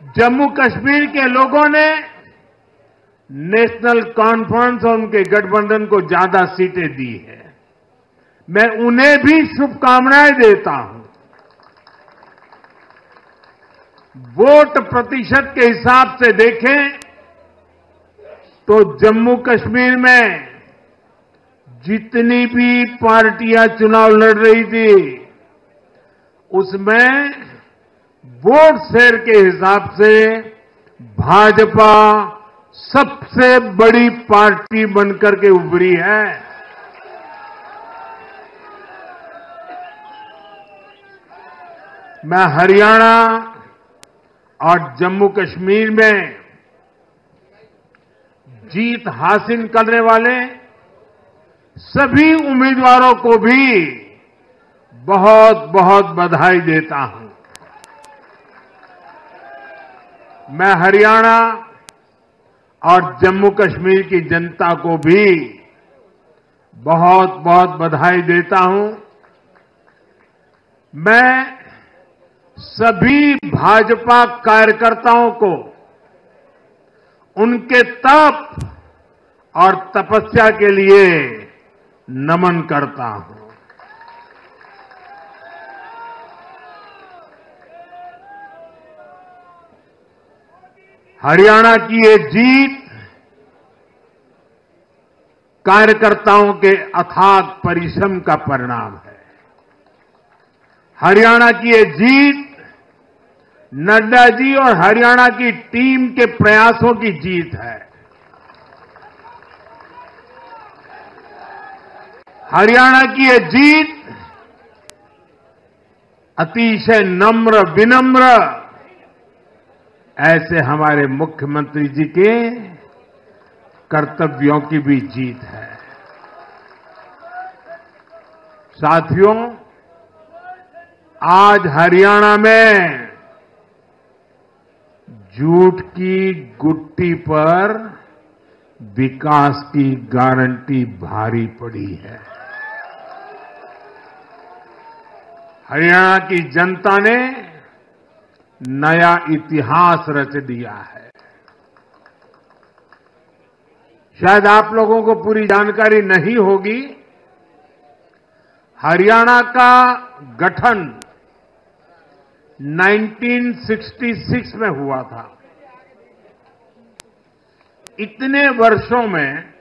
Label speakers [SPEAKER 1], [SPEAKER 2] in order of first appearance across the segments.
[SPEAKER 1] जम्मू कश्मीर के लोगों ने नेशनल कॉन्फ्रेंस और उनके गठबंधन को ज़्यादा सीटें दी है। मैं उन्हें भी शुभकामनाएँ देता हूँ। वोट प्रतिशत के हिसाब से देखें तो जम्मू कश्मीर में जितनी भी पार्टियाँ चुनाव लड़ रही थी, उसमें वोट शेयर के हिसाब से भाजपा सबसे बड़ी पार्टी बनकर के उभरी है। मैं हरियाणा और जम्मू कश्मीर में जीत हासिल करने वाले सभी उम्मीदवारों को भी बहुत बहुत बधाई देता हूँ। मैं हरियाणा और जम्मू कश्मीर की जनता को भी बहुत बहुत बधाई देता हूँ। मैं सभी भाजपा कार्यकर्ताओं को उनके तप और तपस्या के लिए नमन करता हूँ। हरियाणा की ये जीत कार्यकर्ताओं के अथाग परिश्रम का परिणाम है। हरियाणा की ये जीत, नड्डा जी और हरियाणा की टीम के प्रयासों की जीत है। हरियाणा की ये जीत अतिशय नम्र, विनम्र ऐसे हमारे मुख्यमंत्री जी के कर्तव्यों की भी जीत है। साथियों, आज हरियाणा में झूठ की गुट्टी पर विकास की गारंटी भारी पड़ी है। हरियाणा की जनता ने नया इतिहास रच दिया है। शायद आप लोगों को पूरी जानकारी नहीं होगी। हरियाणा का गठन 1966 में हुआ था। इतने वर्षों में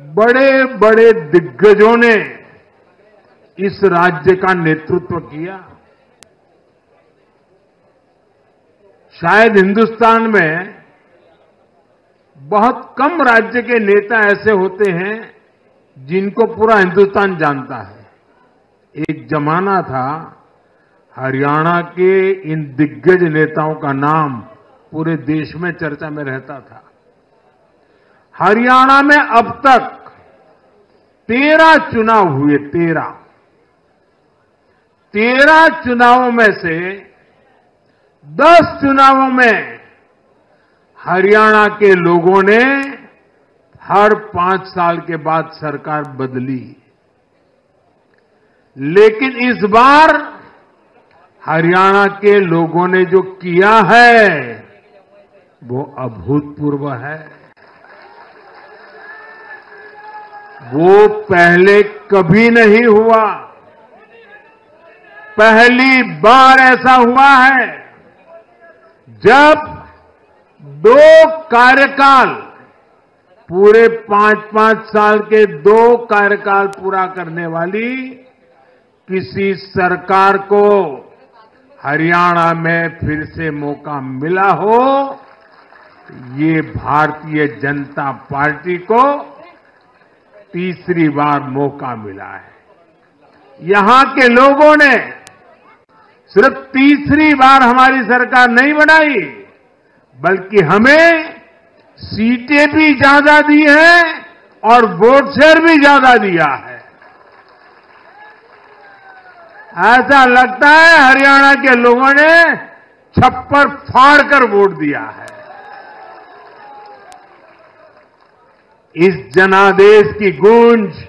[SPEAKER 1] बड़े बड़े दिग्गजों ने इस राज्य का नेतृत्व किया। शायद हिंदुस्तान में बहुत कम राज्य के नेता ऐसे होते हैं जिनको पूरा हिंदुस्तान जानता है। एक जमाना था हरियाणा के इन दिग्गज नेताओं का नाम पूरे देश में चर्चा में रहता था। हरियाणा में अब तक तेरह चुनाव हुए, तेरह। तेरह चुनावों में से दस चुनावों में हरियाणा के लोगों ने हर पाँच साल के बाद सरकार बदली। लेकिन इस बार हरियाणा के लोगों ने जो किया है, वो अभूतपूर्व है। वो पहले कभी नहीं हुआ। पहली बार ऐसा हुआ है। जब दो कार्यकाल, पूरे पाँच पाँच साल के दो कार्यकाल पूरा करने वाली किसी सरकार को हरियाणा में फिर से मौका मिला हो, ये भारतीय जनता पार्टी को तीसरी बार मौका मिला है। यहाँ के लोगों ने सिर्फ़ तीसरी बार हमारी सरकार नहीं बनाई, बल्कि हमें सीटें भी ज़्यादा दी हैं और वोट शेयर भी ज़्यादा दिया है। ऐसा लगता है हरियाणा के लोगों ने छप्पर फाड़ कर वोट दिया है। इस जनादेश की गूंज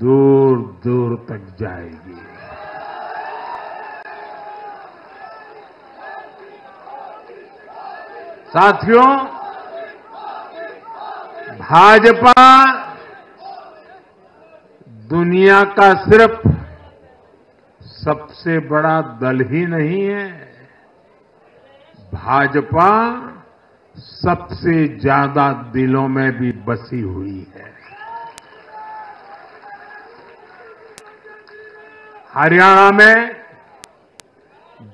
[SPEAKER 1] दूर दूर तक जाएगी। साथियों, भाजपा दुनिया का सिर्फ़ सबसे बड़ा दल ही नहीं है। भाजपा सबसे ज़्यादा दिलों में भी बसी हुई है। हरियाणा में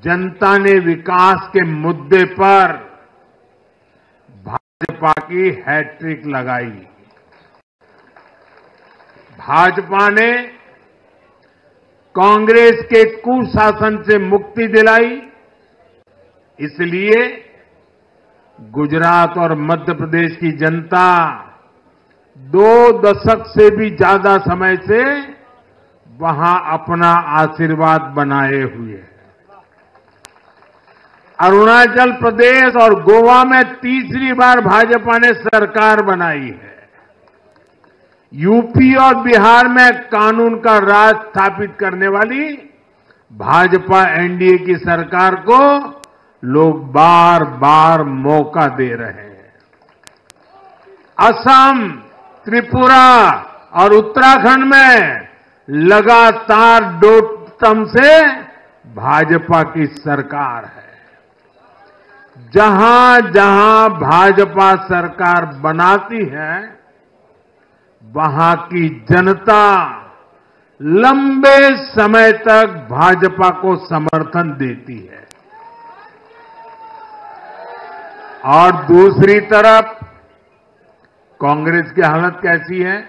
[SPEAKER 1] जनता ने विकास के मुद्दे पर भाजपा की हैट्रिक लगाई। भाजपा ने कांग्रेस के कुशासन से मुक्ति दिलाई। इसलिए गुजरात और मध्य प्रदेश की जनता दो दशक से भी ज़्यादा समय से वहाँ अपना आशीर्वाद बनाए हुए है। अरुणाचल प्रदेश और गोवा में तीसरी बार भाजपा ने सरकार बनाई है। यूपी और बिहार में कानून का राज स्थापित करने वाली भाजपा एनडीए की सरकार को लोग बार बार मौका दे रहे हैं। असम, त्रिपुरा और उत्तराखंड में लगातार दो टर्म से भाजपा की सरकार है। जहाँ जहाँ भाजपा सरकार बनाती है, वहाँ की जनता लंबे समय तक भाजपा को समर्थन देती है। और दूसरी तरफ़, कांग्रेस की हालत कैसी है?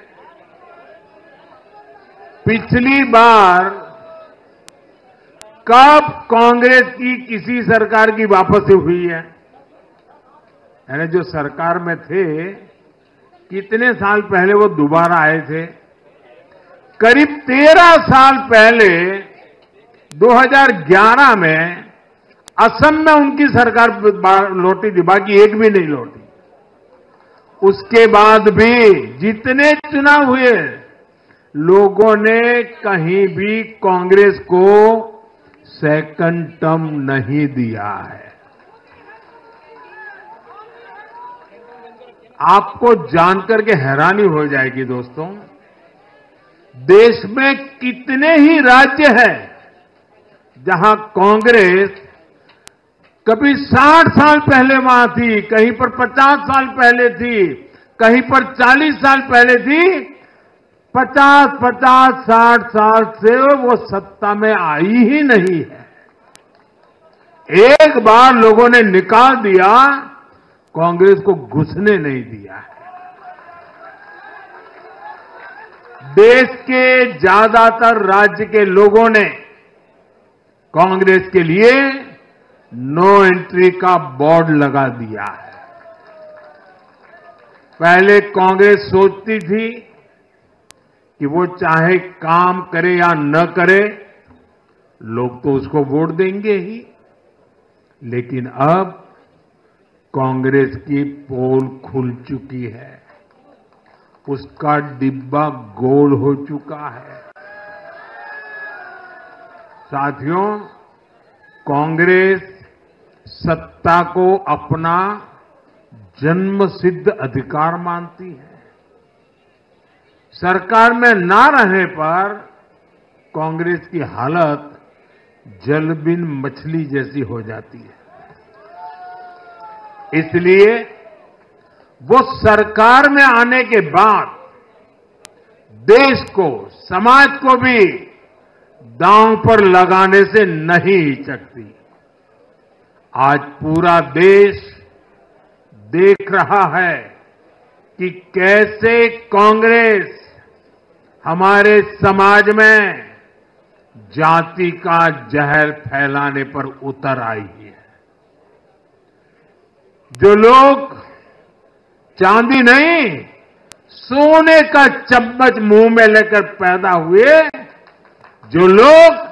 [SPEAKER 1] पिछली बार कब कांग्रेस की किसी सरकार की वापसी हुई है? यानी जो सरकार में थे, कितने साल पहले वो दोबारा आए थे? करीब तेरह साल पहले 2011 में, असम में उनकी सरकार लौटी थी, बाकी एक भी नहीं लौटी। उसके बाद भी जितने चुनाव हुए, लोगों ने कहीं भी कांग्रेस को सेकंड टर्म नहीं दिया है। आपको जानकर के हैरानी हो जाएगी दोस्तों, देश में कितने ही राज्य हैं जहाँ कांग्रेस कभी 60 साल पहले वहाँ थी, कहीं पर 50 साल पहले थी, कहीं पर 40 साल पहले थी 50 50 60 साल से वो सत्ता में आई ही नहीं है। एक बार लोगों ने निकाल दिया, कांग्रेस को घुसने नहीं दिया है। देश के ज़्यादातर राज्य के लोगों ने कांग्रेस के लिए नो एंट्री का बोर्ड लगा दिया है। पहले कांग्रेस सोचती थी कि वो चाहे काम करे या न करे, लोग तो उसको वोट देंगे ही। लेकिन अब कांग्रेस की पोल खुल चुकी है। उसका डिब्बा गोल हो चुका है। साथियों, कांग्रेस सत्ता को अपना जन्म सिद्ध अधिकार मानती है। सरकार में ना रहने पर कांग्रेस की हालत जल बिन मछली जैसी हो जाती है। इसलिए वो सरकार में आने के बाद देश को, समाज को भी दांव पर लगाने से नहीं हिचकती आज पूरा देश देख रहा है कि कैसे कांग्रेस हमारे समाज में जाति का जहर फैलाने पर उतर आई है। जो लोग चांदी नहीं, सोने का चम्मच मुँह में लेकर पैदा हुए, जो लोग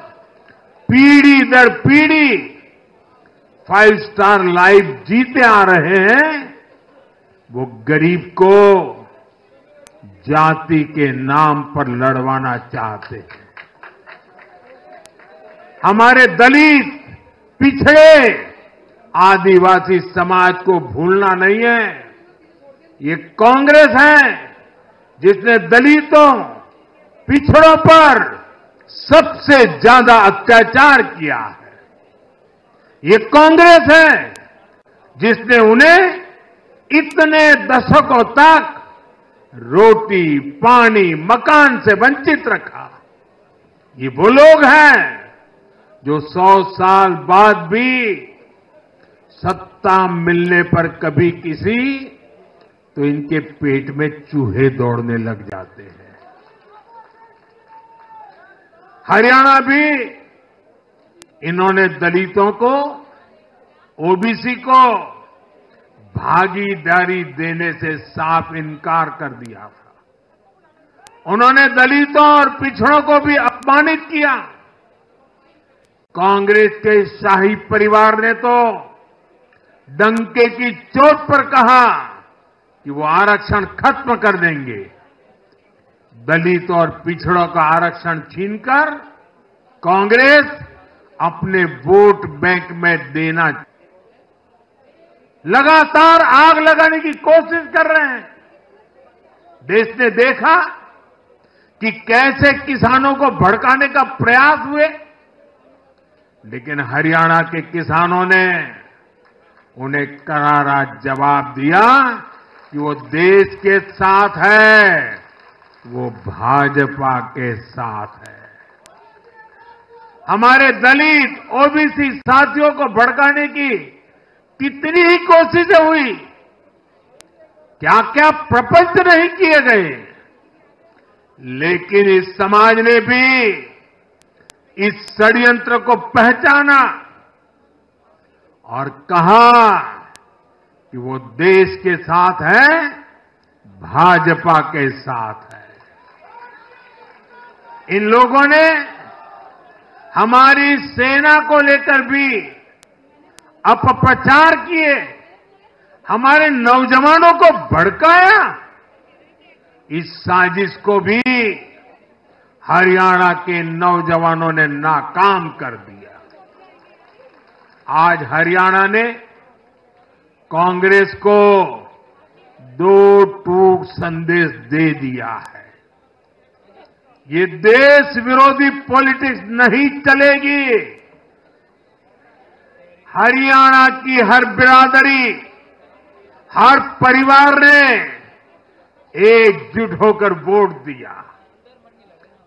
[SPEAKER 1] पीढ़ी दर पीढ़ी फाइव स्टार लाइफ जीते आ रहे हैं, वो गरीब को जाति के नाम पर लड़वाना चाहते हैं। हमारे दलित, पिछड़े, आदिवासी समाज को भूलना नहीं है। ये कांग्रेस है, जिसने दलितों, पिछड़ों पर सबसे ज़्यादा अत्याचार किया है। ये कांग्रेस है, जिसने उन्हें इतने दशकों तक रोटी, पानी, मकान से वंचित रखा। ये वो लोग हैं जो सौ साल बाद भी सत्ता मिलने पर कभी किसी तो इनके पेट में चूहे दौड़ने लग जाते हैं। हरियाणा भी इन्होंने दलितों को, ओबीसी को भागीदारी देने से साफ़ इनकार कर दिया था। उन्होंने दलितों और पिछड़ों को भी अपमानित किया। कांग्रेस के शाही परिवार ने तो डंके की चोट पर कहा कि वो आरक्षण खत्म कर देंगे। दलित और पिछड़ों का आरक्षण छीनकर कांग्रेस अपने वोट बैंक में देना लगातार आग लगाने की कोशिश कर रहे हैं। देश ने देखा कि कैसे किसानों को भड़काने का प्रयास हुए, लेकिन हरियाणा के किसानों ने उन्हें करारा जवाब दिया कि वो देश के साथ है, वो भाजपा के साथ है। हमारे दलित, ओबीसी साथियों को भड़काने की कितनी ही कोशिशें हुई। क्या क्या प्रपंच नहीं किए गए। लेकिन इस समाज ने भी इस षड्यंत्र को पहचाना और कहा कि वो देश के साथ है, भाजपा के साथ है। इन लोगों ने हमारी सेना को लेकर भी अपप्रचार किए। हमारे नौजवानों को भड़काया। इस साजिश को भी हरियाणा के नौजवानों ने नाकाम कर दिया। आज हरियाणा ने कांग्रेस को दो टूक संदेश दे दिया है। ये देश विरोधी पॉलिटिक्स नहीं चलेगी। हरियाणा की हर बिरादरी, हर परिवार ने एकजुट होकर वोट दिया।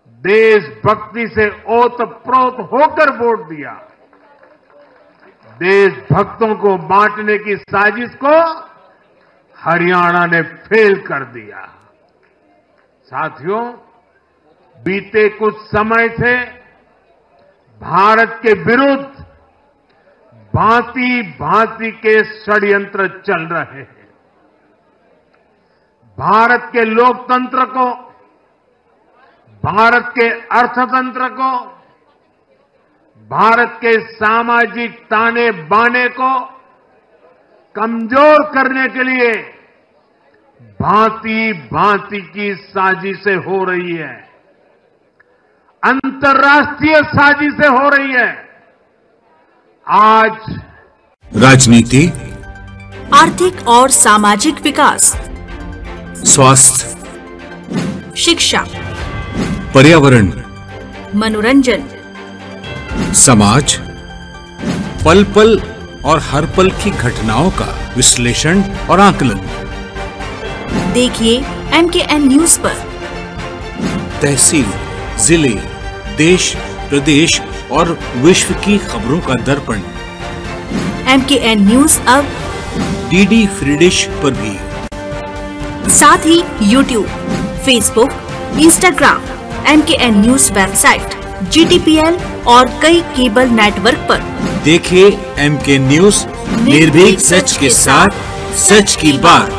[SPEAKER 1] देशभक्ति से ओतप्रोत होकर वोट दिया। देशभक्तों को बांटने की साजिश को हरियाणा ने फेल कर दिया। साथियों, बीते कुछ समय से भारत के विरुद्ध भांति भांति के षड्यंत्र चल रहे हैं। भारत के लोकतंत्र को, भारत के अर्थतंत्र को, भारत के सामाजिक ताने बाने को कमज़ोर करने के लिए भांति भांति की साजिशें हो रही है। अंतर्राष्ट्रीय साजिशें हो रही है। आज
[SPEAKER 2] राजनीति
[SPEAKER 3] आर्थिक और सामाजिक विकास
[SPEAKER 2] स्वास्थ्य
[SPEAKER 3] शिक्षा
[SPEAKER 2] पर्यावरण
[SPEAKER 3] मनोरंजन
[SPEAKER 2] समाज पल पल और हर पल की घटनाओं का विश्लेषण और आकलन।
[SPEAKER 3] देखिए एम के एन न्यूज़ पर।
[SPEAKER 2] तहसील ज़िले देश प्रदेश और विश्व की खबरों का दर्पण।
[SPEAKER 3] एम के एन न्यूज़ अब
[SPEAKER 2] डी फ्री डिश पर भी।
[SPEAKER 3] साथ ही YouTube Facebook Instagram M K N news website G T P L और कई केबल नेटवर्क पर।
[SPEAKER 2] देखिए एम के न्यूज़ निर्भीक सच के साथ सच की बात।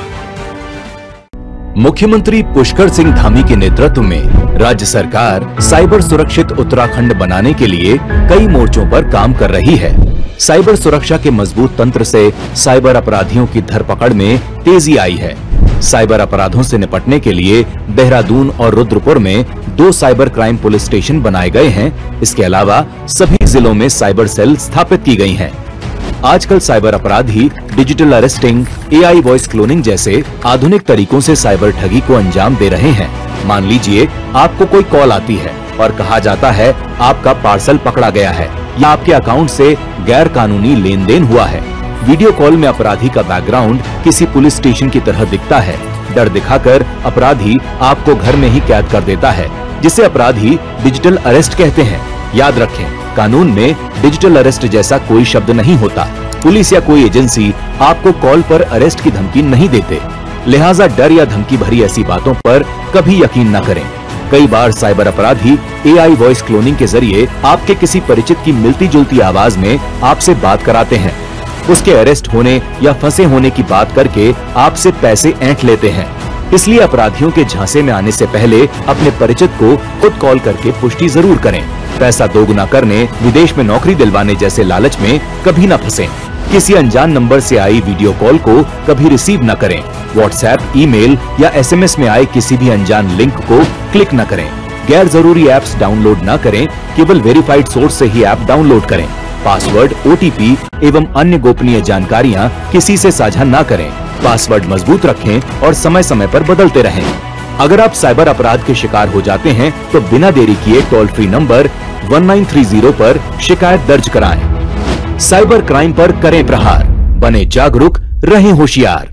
[SPEAKER 4] मुख्यमंत्री पुष्कर सिंह धामी के नेतृत्व में राज्य सरकार साइबर सुरक्षित उत्तराखंड बनाने के लिए कई मोर्चों पर काम कर रही है। साइबर सुरक्षा के मज़बूत तंत्र से साइबर अपराधियों की धरपकड़ में तेज़ी आई है। साइबर अपराधों से निपटने के लिए देहरादून और रुद्रपुर में दो साइबर क्राइम पुलिस स्टेशन बनाए गए हैं। इसके अलावा सभी जिलों में साइबर सेल स्थापित की गई हैं। आजकल साइबर अपराधी digital arresting AI voice cloning जैसे आधुनिक तरीकों से साइबर ठगी को अंजाम दे रहे हैं। मान लीजिए, आपको कोई कॉल आती है और कहा जाता है, आपका पार्सल पकड़ा गया है या आपके अकाउंट से गैर कानूनी लेन देन हुआ है। वीडियो कॉल में अपराधी का बैकग्राउंड किसी पुलिस स्टेशन की तरह दिखता है। डर दिखाकर अपराधी आपको घर में ही कैद कर देता है, जिसे अपराधी डिजिटल अरेस्ट कहते हैं। याद रखें कानून में डिजिटल अरेस्ट जैसा कोई शब्द नहीं होता। पुलिस या कोई एजेंसी आपको कॉल पर अरेस्ट की धमकी नहीं देते। लिहाजा डर या धमकी भरी ऐसी बातों पर कभी यकीन न करें। कई बार साइबर अपराधी एआई वॉइस क्लोनिंग के ज़रिए आपके किसी परिचित की मिलती जुलती आवाज़ में आपसे बात कराते हैं। उसके अरेस्ट होने या फंसे होने की बात करके आपसे पैसे ऐंठ लेते हैं। इसलिए अपराधियों के झांसे में आने से पहले अपने परिचित को खुद कॉल करके पुष्टि ज़रूर करें। पैसा दोगुना करने, विदेश में नौकरी दिलवाने जैसे लालच में कभी न फंसे। किसी अनजान नंबर से आई वीडियो कॉल को कभी रिसीव न करें। व्हाट्सएप, ईमेल या एसएमएस में आए किसी भी अनजान लिंक को क्लिक न करें। गैर ज़रूरी एप्स डाउनलोड न करें, केवल वेरीफाइड सोर्स से ही ऐप डाउनलोड करें। पासवर्ड, ओटीपी एवं अन्य गोपनीय जानकारियाँ किसी से साझा न करें। पासवर्ड मज़बूत रखें और समय समय पर बदलते रहें। अगर आप साइबर अपराध के शिकार हो जाते हैं तो बिना देरी किए टोल फ्री नंबर 1930 पर शिकायत दर्ज कराएँ। साइबर क्राइम पर करें प्रहार। बने जागरूक, रहें होशियार।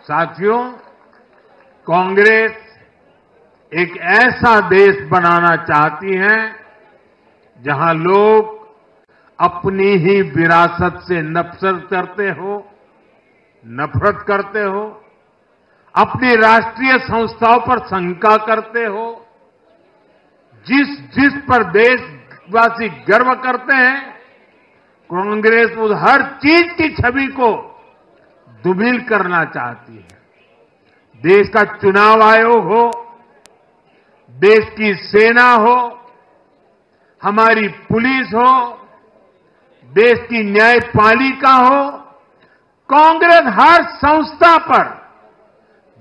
[SPEAKER 1] साथियों, कांग्रेस एक ऐसा देश बनाना चाहती है, जहाँ लोग अपनी ही विरासत से नफरत करते हो, नफरत करते हो, अपनी राष्ट्रीय संस्थाओं पर शंका करते हो, जिस जिस पर देशवासी गर्व करते हैं, कांग्रेस उस हर चीज़ की छवि को दुमिल करना चाहती है। देश का चुनाव आयोग हो देश की सेना हो, हमारी पुलिस हो, देश की न्यायपालिका हो, कांग्रेस हर संस्था पर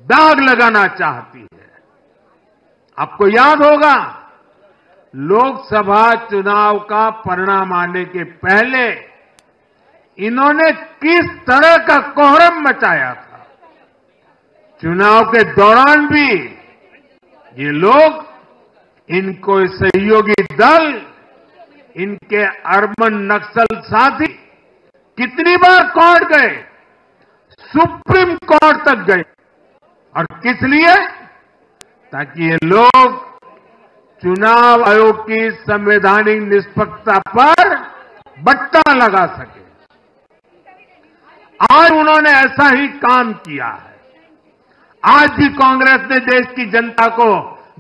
[SPEAKER 1] दाग लगाना चाहती है। आपको याद होगा, लोकसभा चुनाव का परिणाम आने के पहले इन्होंने किस तरह का कोहरम मचाया था। चुनाव के दौरान भी ये लोग इनको सहयोगी दल, इनके अर्बन नक्सल साथी कितनी बार कोर्ट गए? सुप्रीम कोर्ट तक गए। और किस लिए? ताकि ये लोग चुनाव आयोग की संवैधानिक निष्पक्षता पर बट्टा लगा सके। आज उन्होंने ऐसा ही काम किया है। आज भी कांग्रेस ने देश की जनता को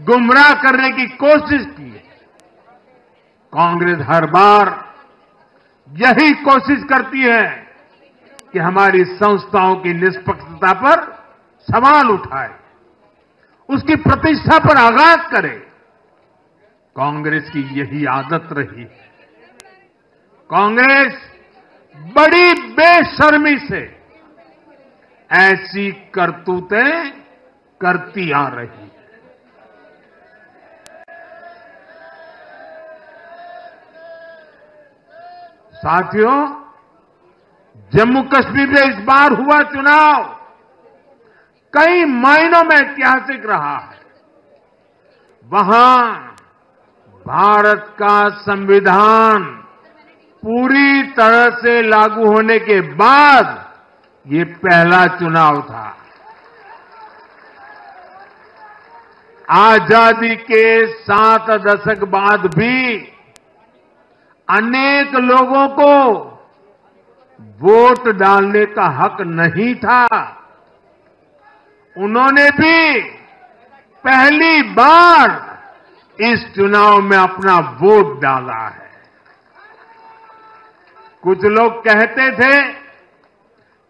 [SPEAKER 1] गुमराह करने की कोशिश की है। कांग्रेस हर बार यही कोशिश करती है कि हमारी संस्थाओं की निष्पक्षता पर सवाल उठाए, उसकी प्रतिष्ठा पर आघात करे। कांग्रेस की यही आदत रही है। कांग्रेस बड़ी बेशर्मी से ऐसी करतूतें करती आ रही साथियों, जम्मू कश्मीर में इस बार हुआ चुनाव। कई मायनों में ऐतिहासिक रहा है। वहाँ भारत का संविधान पूरी तरह से लागू होने के बाद ये पहला चुनाव था। आज़ादी के सात दशक बाद भी अनेक लोगों को वोट डालने का हक नहीं था। उन्होंने भी पहली बार इस चुनाव में अपना वोट डाला है। कुछ लोग कहते थे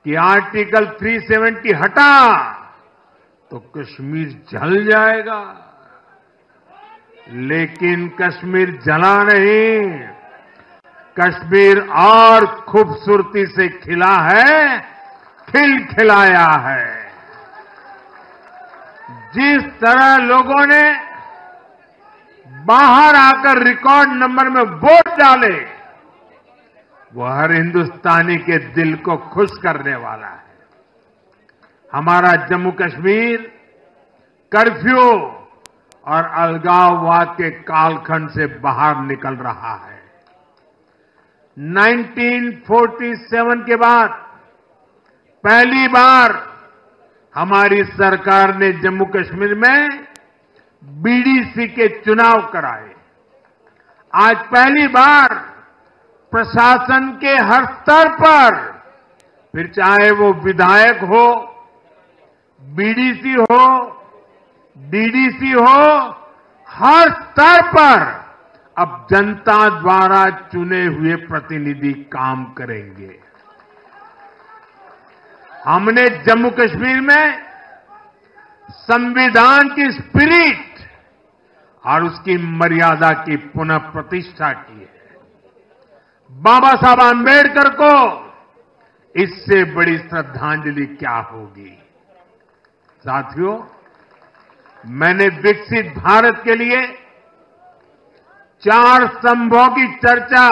[SPEAKER 1] कि आर्टिकल 370 हटा तो कश्मीर जल जाएगा। लेकिन कश्मीर जला नहीं। कश्मीर और खूबसूरती से खिला है, खिल खिलाया है। जिस तरह लोगों ने बाहर आकर रिकॉर्ड नंबर में वोट डाले वो हर हिंदुस्तानी के दिल को खुश करने वाला है। हमारा जम्मू कश्मीर कर्फ्यू और अलगाववाद के कालखंड से बाहर निकल रहा है। 1947 के बाद पहली बार हमारी सरकार ने जम्मू कश्मीर में बीडीसी के चुनाव कराए। आज पहली बार प्रशासन के हर स्तर पर, फिर चाहे वो विधायक हो, बीडीसी हो, डीडीसी हो, हर स्तर पर अब जनता द्वारा चुने हुए प्रतिनिधि काम करेंगे। हमने जम्मू कश्मीर में संविधान की स्पिरिट और उसकी मर्यादा की पुनः प्रतिष्ठा की। बाबा साहब आम्बेडकर को इससे बड़ी श्रद्धांजलि क्या होगी? साथियों, मैंने विकसित भारत के लिए चार स्तंभों की चर्चा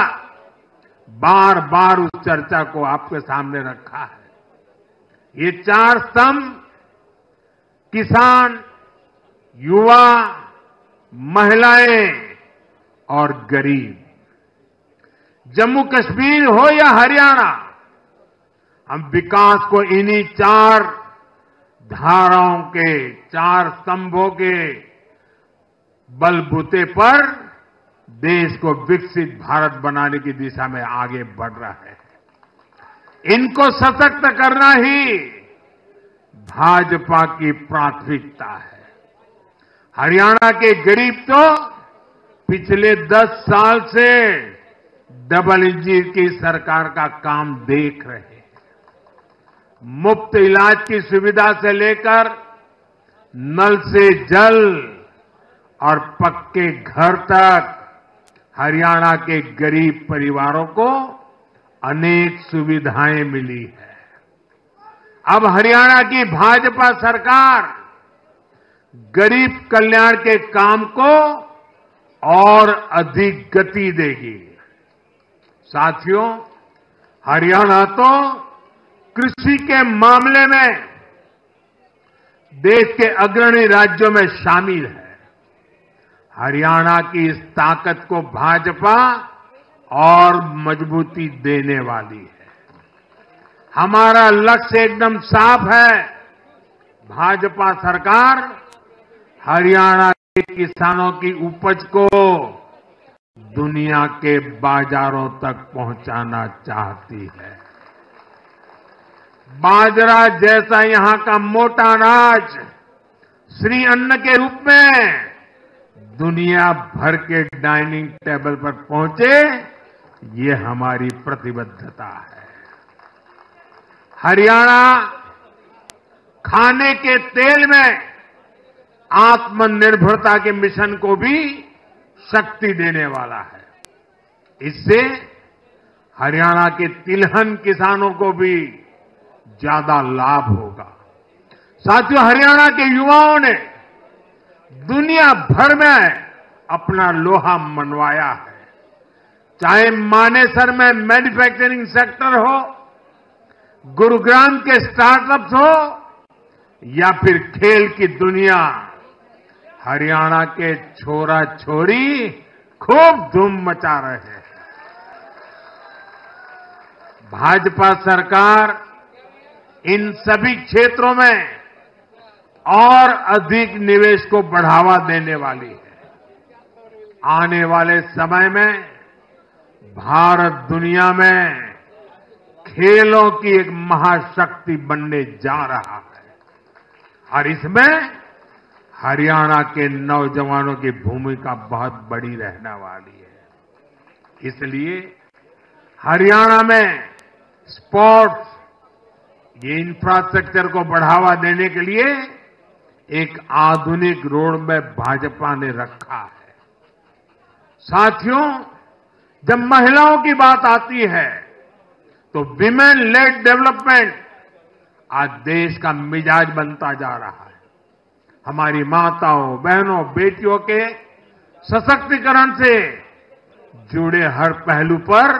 [SPEAKER 1] बार बार उस चर्चा को आपके सामने रखा है। ये चार स्तंभ किसान, युवा, महिलाएँ और गरीब। जम्मू कश्मीर हो या हरियाणा, हम विकास को इन्हीं चार धाराओं के, चार स्तंभों के बलबूते पर देश को विकसित भारत बनाने की दिशा में आगे बढ़ रहा है। इनको सशक्त करना ही भाजपा की प्राथमिकता है। हरियाणा के गरीब तो पिछले दस साल से डबल इंजन की सरकार का काम देख रहे हैं। मुफ़्त इलाज की सुविधा से लेकर नल से जल और पक्के घर तक हरियाणा के गरीब परिवारों को अनेक सुविधाएँ मिली है। अब हरियाणा की भाजपा सरकार गरीब कल्याण के काम को और अधिक गति देगी। साथियों, हरियाणा तो कृषि के मामले में देश के अग्रणी राज्यों में शामिल है। हरियाणा की इस ताकत को भाजपा और मजबूती देने वाली है। हमारा लक्ष्य एकदम साफ़ है, भाजपा सरकार हरियाणा के किसानों की उपज को दुनिया के बाजारों तक पहुंचाना चाहती है। बाजरा जैसा यहाँ का मोटा अनाज श्री अन्न के रूप में दुनिया भर के डाइनिंग टेबल पर पहुँचे, ये हमारी प्रतिबद्धता है। हरियाणा खाने के तेल में आत्मनिर्भरता के मिशन को भी शक्ति देने वाला है। इससे हरियाणा के तिलहन किसानों को भी ज़्यादा लाभ होगा। साथियों, हरियाणा के युवाओं ने दुनिया भर में अपना लोहा मनवाया है। चाहे मानेसर में मैन्युफैक्चरिंग सेक्टर हो, गुरुग्राम के स्टार्टअप्स हो, या फिर खेल की दुनिया हरियाणा के छोरा छोरी खूब धूम मचा रहे हैं। भाजपा सरकार इन सभी क्षेत्रों में और अधिक निवेश को बढ़ावा देने वाली है। आने वाले समय में भारत दुनिया में खेलों की एक महाशक्ति बनने जा रहा है और इसमें हरियाणा के नौजवानों की भूमिका बहुत बड़ी रहने वाली है। इसलिए हरियाणा में स्पोर्ट्स, ये इंफ्रास्ट्रक्चर को बढ़ावा देने के लिए एक आधुनिक रोड मैप भाजपा ने रखा है। साथियों, जब महिलाओं की बात आती है तो विमेन लेड डेवलपमेंट आज देश का मिजाज बनता जा रहा है। हमारी माताओं, बहनों, बेटियों के सशक्तिकरण से जुड़े हर पहलू पर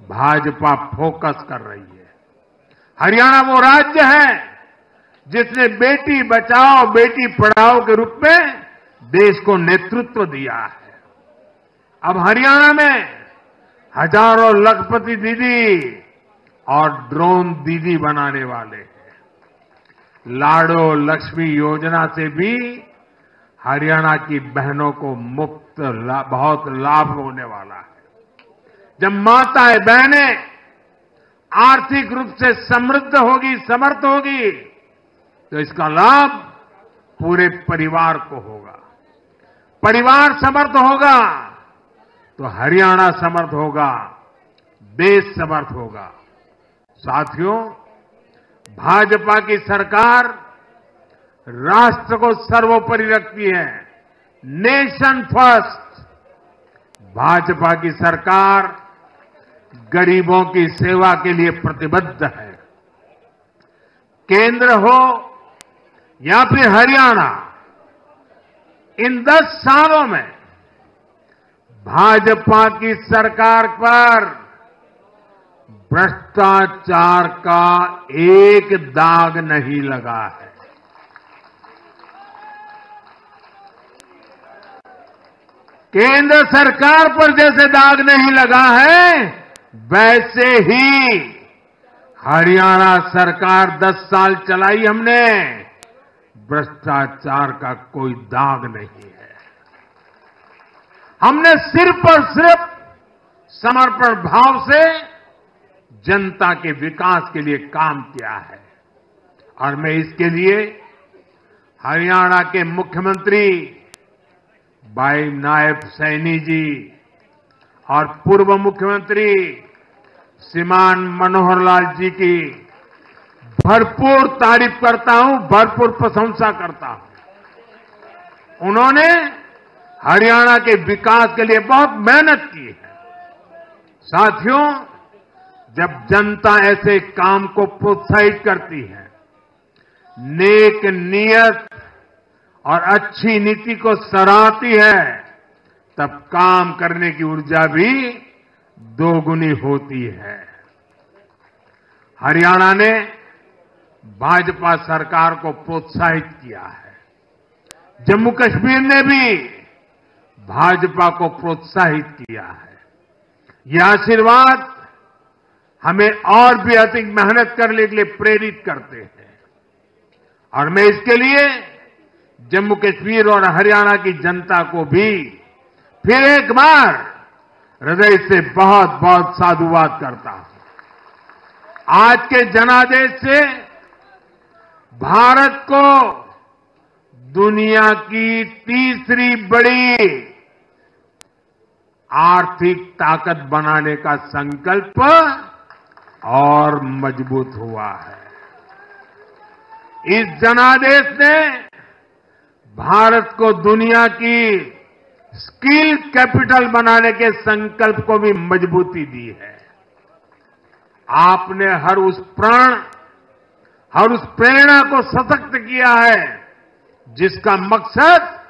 [SPEAKER 1] भाजपा फोकस कर रही है। हरियाणा वो राज्य है जिसने बेटी बचाओ, बेटी पढ़ाओ के रूप में देश को नेतृत्व दिया है। अब हरियाणा में हज़ारों लखपति दीदी और ड्रोन दीदी बनाने वाले लाडो लक्ष्मी योजना से भी हरियाणा की बहनों को मुफ़्त ला, बहुत लाभ होने वाला है। जब माताएँ बहनें आर्थिक रूप से समृद्ध होगी समर्थ होगी तो इसका लाभ पूरे परिवार को होगा। परिवार समर्थ होगा तो हरियाणा समर्थ होगा देश समर्थ होगा। साथियों भाजपा की सरकार राष्ट्र को सर्वोपरि रखती है। नेशन फ़र्स्ट भाजपा की सरकार गरीबों की सेवा के लिए प्रतिबद्ध है। केंद्र हो या फिर हरियाणा, इन दस सालों में भाजपा की सरकार पर भ्रष्टाचार का एक दाग नहीं लगा है। केंद्र सरकार पर जैसे दाग नहीं लगा है, वैसे ही हरियाणा सरकार 10 साल चलाई हमने, भ्रष्टाचार का कोई दाग नहीं है। हमने सिर्फ़ और सिर्फ़ समर्पण भाव से जनता के विकास के लिए काम किया है। और मैं इसके लिए हरियाणा के मुख्यमंत्री भाई नायब सैनी जी और पूर्व मुख्यमंत्री श्रीमान मनोहर लाल जी की भरपूर तारीफ़ करता हूँ, भरपूर प्रशंसा करता हूँ। उन्होंने हरियाणा के विकास के लिए बहुत मेहनत की है। साथियों जब जनता ऐसे काम को प्रोत्साहित करती है, नेक नियत और अच्छी नीति को सराहती है, तब काम करने की ऊर्जा भी दोगुनी होती है। हरियाणा ने भाजपा सरकार को प्रोत्साहित किया है। जम्मू कश्मीर ने भी भाजपा को प्रोत्साहित किया है। यह आशीर्वाद हमें और भी अधिक मेहनत करने के लिए प्रेरित करते हैं। और मैं इसके लिए जम्मू कश्मीर और हरियाणा की जनता को भी फिर एक बार हृदय से बहुत बहुत साधुवाद करता हूँ। आज के जनादेश से भारत को दुनिया की तीसरी बड़ी आर्थिक ताकत बनाने का संकल्प और मज़बूत हुआ है। इस जनादेश ने भारत को दुनिया की स्किल कैपिटल बनाने के संकल्प को भी मजबूती दी है। आपने हर उस प्राण, हर उस प्रेरणा को सशक्त किया है, जिसका मकसद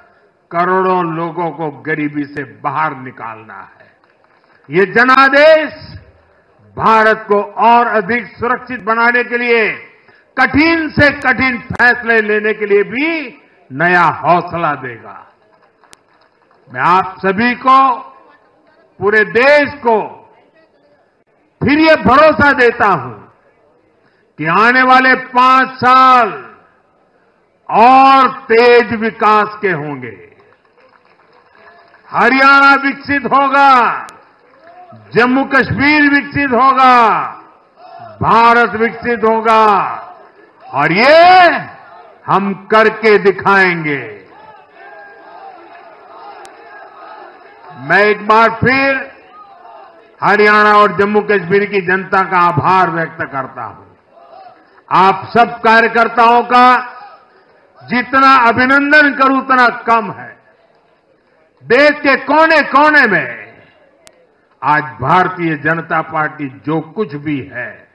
[SPEAKER 1] करोड़ों लोगों को गरीबी से बाहर निकालना है। ये जनादेश भारत को और अधिक सुरक्षित बनाने के लिए, कठिन से कठिन फैसले लेने के लिए भी नया हौसला देगा। मैं आप सभी को, पूरे देश को फिर ये भरोसा देता हूँ कि आने वाले पाँच साल और तेज विकास के होंगे। हरियाणा विकसित होगा। जम्मू कश्मीर विकसित होगा, भारत विकसित होगा, और ये हम करके दिखाएँगे। मैं एक बार फिर हरियाणा और जम्मू कश्मीर की जनता का आभार व्यक्त करता हूँ। आप सब कार्यकर्ताओं का जितना अभिनंदन करूँ, उतना कम है। देश के कोने कोने में आज भारतीय जनता पार्टी जो कुछ भी है,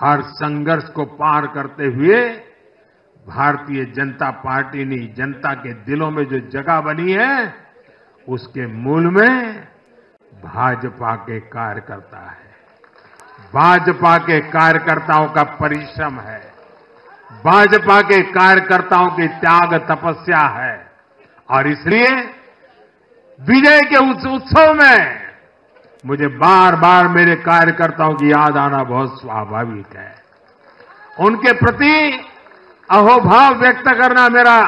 [SPEAKER 1] हर संघर्ष को पार करते हुए भारतीय जनता पार्टी ने जनता के दिलों में जो जगह बनी है, उसके मूल में भाजपा के कार्यकर्ता है। भाजपा के कार्यकर्ताओं का परिश्रम है। भाजपा के कार्यकर्ताओं की त्याग तपस्या है। और इसलिए विजय के उस उत्सव में मुझे बार बार मेरे कार्यकर्ताओं की याद आना बहुत स्वाभाविक है। उनके प्रति अहोभाव व्यक्त करना मेरा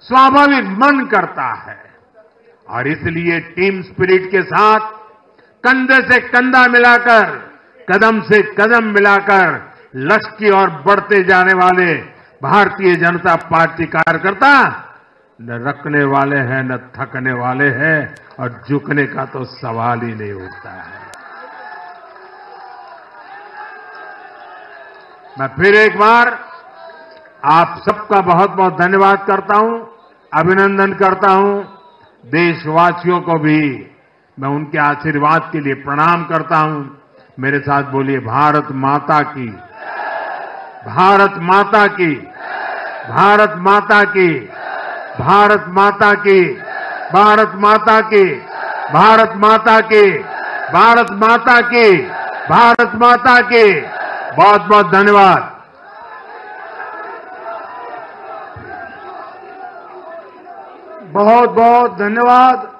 [SPEAKER 1] स्वाभाविक मन करता है। और इसलिए टीम स्पिरिट के साथ कंधे से कंधा मिलाकर, कदम से कदम मिलाकर लक्ष्य की ओर बढ़ते जाने वाले भारतीय जनता पार्टी कार्यकर्ता न रखने वाले हैं, न थकने वाले हैं और झुकने का तो सवाल ही नहीं उठता है। मैं फिर एक बार आप सबका बहुत बहुत धन्यवाद करता हूँ, अभिनंदन करता हूँ, देशवासियों को भी। मैं उनके आशीर्वाद के लिए प्रणाम करता हूँ। मेरे साथ बोलिए, भारत माता की। भारत माता की। भारत माता की। भारत माता की, भारत माता की, भारत माता की, भारत माता की, भारत माता की। बहुत बहुत धन्यवाद।
[SPEAKER 5] बहुत बहुत धन्यवाद।